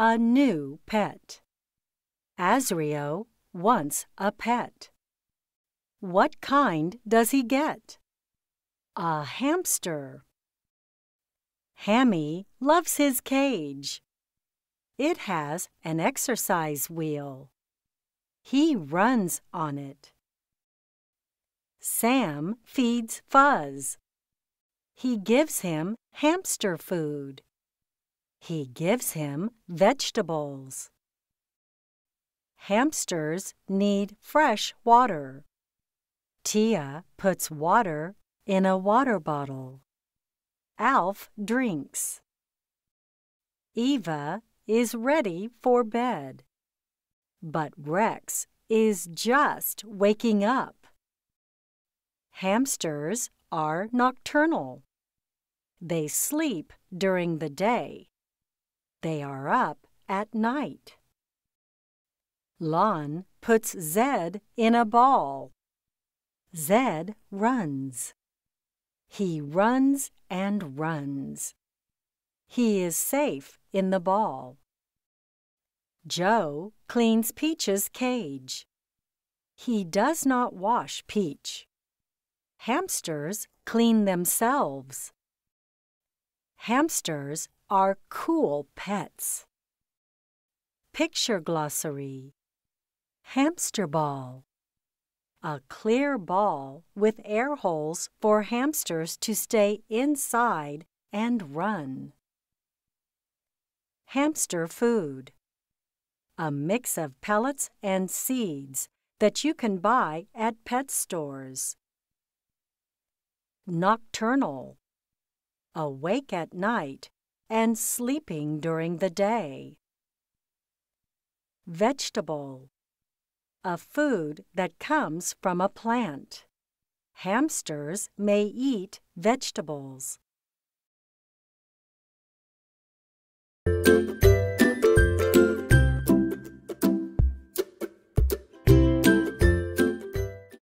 a new pet. Azrio wants a pet. What kind does he get? A hamster. Hammy loves his cage. It has an exercise wheel. He runs on it. Sam feeds Fuzz. He gives him hamster food. He gives him vegetables. Hamsters need fresh water. Tia puts water in a water bottle. Alf drinks. Eva is ready for bed. But Rex is just waking up. Hamsters are nocturnal. They sleep during the day. They are up at night. Lon puts Zed in a ball. Zed runs. He runs and runs. He is safe in the ball. Joe cleans Peach's cage. He does not wash Peach. Hamsters clean themselves. Hamsters are cool pets. Picture glossary Hamster ball a clear ball with air holes for hamsters to stay inside and run. Hamster food. A mix of pellets and seeds that you can buy at pet stores. Nocturnal. Awake at night and sleeping during the day. Vegetable a food that comes from a plant. Hamsters may eat vegetables.